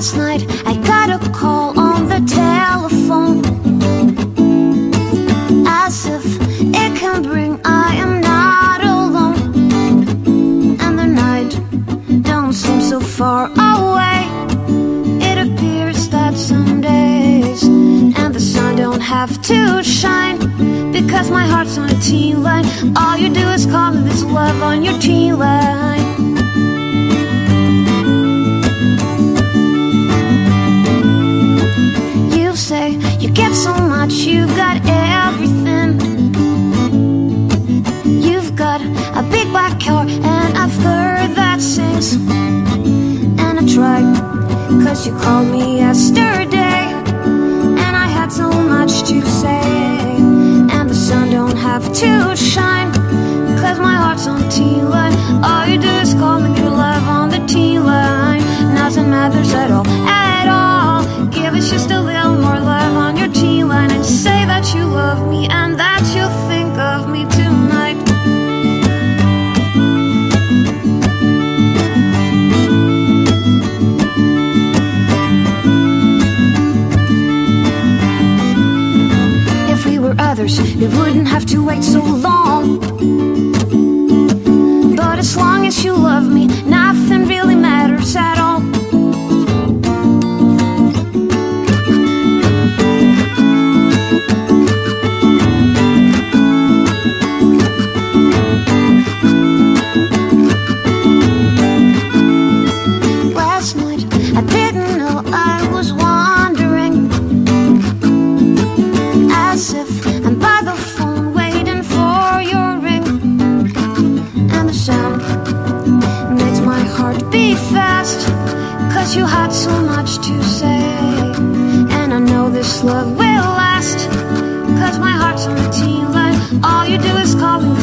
Last night I got a call on the telephone. As if it can bring I am not alone. And the night don't seem so far away have to shine Because my heart's on a teen line All you do is call me this love on your teen line You say you get so much, you got everything. You've got a big black car, and I've heard that sings. And I tried, cause you called All you do is call me your love on the teen line. Nothing matters at all, at all. Give us just a little more love on your teen line and say that you love me and that you'll think of me tonight. If we were others, it wouldn't have to wait so long. As you love me, nothing really matters at all. Last night, I didn't know I was wandering. As if I'm by the phone waiting for your ring. And the sound Cause you had so much to say. And I know this love will last. Cause my heart's on the teen line. All you do is call me